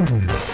음.